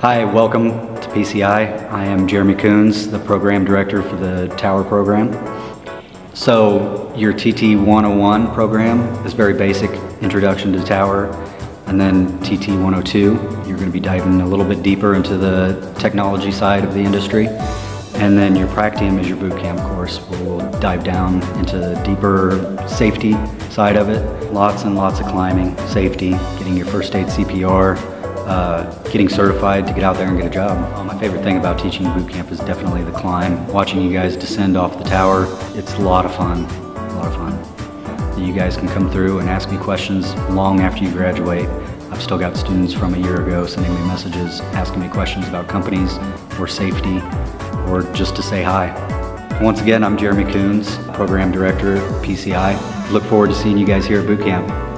Hi, welcome to PCI. I am Jeremy Coons, the program director for the Tower program. So your TT 101 program is very basic, introduction to Tower, and then TT 102, you're going to be diving a little bit deeper into the technology side of the industry. And then your Practicum is your boot camp course where we'll dive down into the deeper safety side of it. Lots and lots of climbing, safety, getting your first aid CPR, uh, getting certified to get out there and get a job. Uh, my favorite thing about teaching boot camp is definitely the climb. Watching you guys descend off the tower, it's a lot of fun, a lot of fun. You guys can come through and ask me questions long after you graduate. I've still got students from a year ago sending me messages, asking me questions about companies or safety or just to say hi. Once again, I'm Jeremy Coons, Program Director PCI. Look forward to seeing you guys here at boot camp.